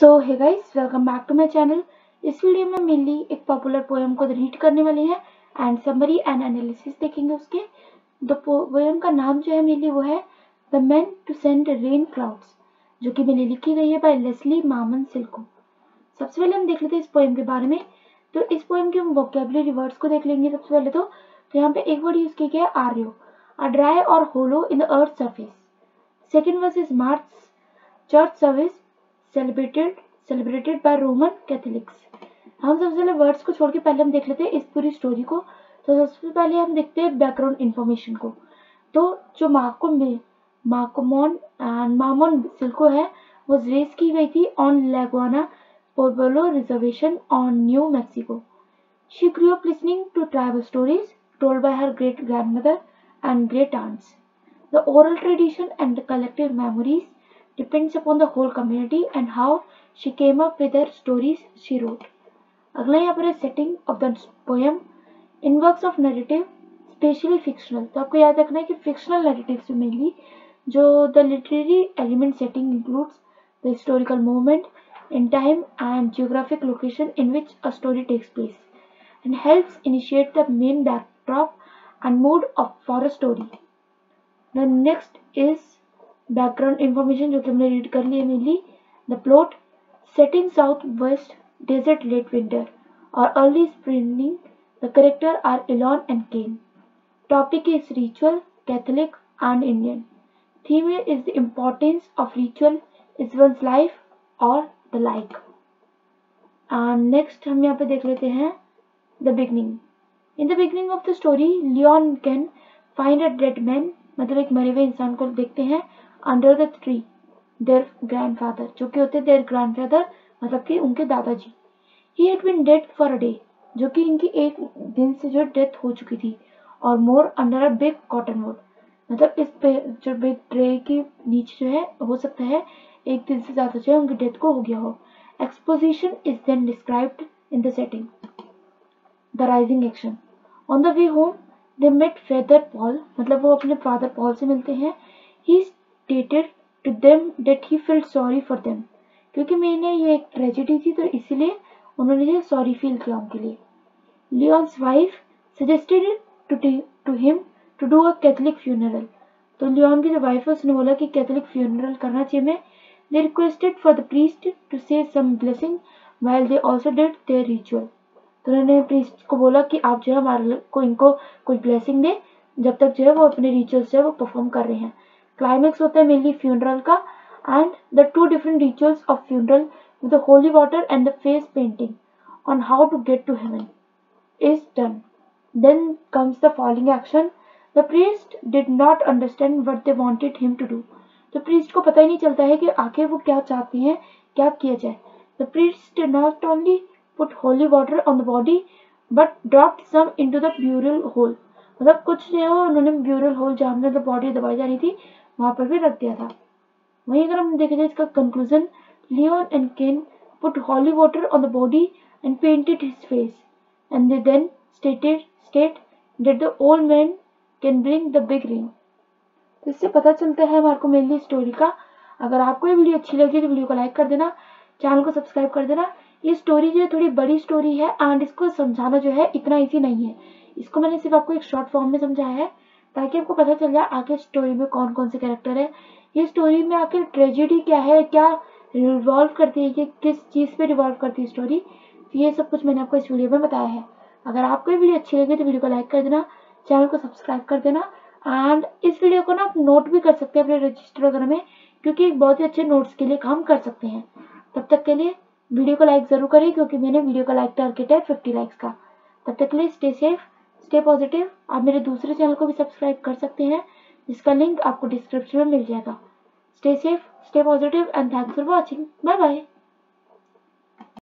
सो है guys welcome back to my channel इस video में मेनली एक पॉपुलर पोएम को रीड करने वाले हैं एंड समरी एंड एनालिसिस देखेंगे उसके। द पोएम का नाम जो है मेनली वो है the man to send rain clouds जो कि मेनली लिखी गई है बाय लेस्ली मामन सिल्को सबसे पहले हम देख लेते हैं इस पोएम के बारे में। तो इस पोएम के हम वोकेबलरी वर्ड्स को देख लेंगे सबसे पहले तो, तो यहाँ पे एक वर्ड यूज़ किया गया है आर्यो। A dry or hollow in the earth's surface. Second verse is March church service celebrated celebrated by Roman Catholics हम सबसे पहले वर्ड्स को छोड़ के पहले हम देख लेते हैं इस पूरी स्टोरी को। तो सबसे पहले हम देखते हैं बैकग्राउंड इन्फॉर्मेशन को। तो जो माकुम माकुमोन मामोन सिल्को है, वो रेस की गई थी on Laguna Pueblo reservation on New Mexico she grew up listening to tribal stories told by her great grand mother and great aunts the oral tradition and the collective memories depends upon the whole community and how she came up with her stories she wrote. अगला यहाँ पर है setting of the poem in works of narrative specially fictional तो आपको याद रखना है कि फिक्शनल नरेटिव मेनली जो the literary element setting includes the historical moment in time and geographic location in which a story takes place and helps initiate the main backdrop and mood of for a story. The next is background information जो कि हमने read कर ली है mainly the plot in south west desert late winter और early spring the character are Leon and Ken topic is ritual Catholic and Indian theme is the importance of ritual is one life और the like and next हम यहाँ पे देख लेते हैं the beginning in the beginning of the story Leon Ken find a dead man मतलब एक मरे हुए इंसान को देखते हैं under the tree their grandfather जो कि होते देयर ग्रैंडफादर मतलब कि उनके दादाजी। He had been dead for a day जो कि इनकी एक दिन से जो डेथ हो चुकी थी, और more under a big cotton wood मतलब इस पे जो बिग ट्रे के नीचे जो है, हो सकता है, एक दिन से ज़्यादा जो है उनकी डेथ को हो गया हो। Exposition is then described in the setting the rising action on the way home they met father Paul मतलब वो अपने फादर पॉल से मिलते हैं। He stated to them that he feel sorry for them क्योंकि मैंने ये एक ट्रेजिडी थी तो इसीलिए उन्होंने सॉरी फील किया उनके लिए। Leon's wife suggested to to him to do a Catholic funeral तो लियोन की जो वाइफ है, उसने बोला कि कैथलिक फ्यूनरल करना चाहिए मैं they requested for the priest to say some blessing while they also did their ritual. तो उन्होंने प्रीस्ट को बोला कि आप जो है हमारे को इनको कुछ ब्लेसिंग दे। जब तक जो है वो अपने रिचुअल्स जो है वो परफॉर्म कर रहे हैं। क्लाइमेक्स होता है मेनली फ्यूनरल का end the two different rituals of funeral with the holy water and the face painting on how to get to heaven is done then comes the following action the priest did not understand what they wanted him to do तो priest को पता ही नहीं चलता है कि आखिर वो क्या चाहते हैं, क्या किया जाए। The priest not only put holy water on the body but drop some in the burial hole मतलब कुछ नहीं है उन्होंने ब्यूरल होल जहाँ में बॉडी दबाई जा रही थी वहाँ पर भी रख दिया था। वहीं अगर हम देखें जाए इसका conclusion Leon and Ken put holy water on the body and painted his face. And they then stated, state that old man can bring the big ring. तो इससे पता चलता है हमारे को मेनली स्टोरी का। अगर आपको ये वीडियो अच्छी लगी तो वीडियो को लाइक कर देना चैनल को सब्सक्राइब कर देना। ये स्टोरी जो है थोड़ी बड़ी स्टोरी है एंड इसको समझाना जो है इतना इजी नहीं है। इसको मैंने सिर्फ़ आपको एक शॉर्ट फॉर्म में समझाया है। ताकि आपको पता चल जाए आखिर स्टोरी में कौन कौन से कैरेक्टर है। ये स्टोरी में आखिर ट्रेजिडी क्या है? क्या रिवॉल्व करती है कि किस चीज़ पे रिवॉल्व करती है स्टोरी तो ये सब कुछ मैंने आपको इस वीडियो में बताया है। अगर आपको ये वीडियो अच्छी लगी तो वीडियो को लाइक कर देना चैनल को सब्सक्राइब कर देना एंड इस वीडियो को ना आप नोट भी कर सकते हैं अपने रजिस्टर वगैरह में, क्योंकि एक बहुत ही अच्छे नोट्स के लिए काम कर सकते हैं। तब तक के लिए वीडियो को लाइक ज़रूर करें, क्योंकि मैंने वीडियो का लाइक टारगेट है फिफ्टी लाइक्स का। तब तक के लिए स्टे सेफ़ स्टे पॉजिटिव आप मेरे दूसरे चैनल को भी सब्सक्राइब कर सकते हैं, जिसका लिंक आपको डिस्क्रिप्शन में मिल जाएगा। Stay safe stay positive and thanks for watching bye bye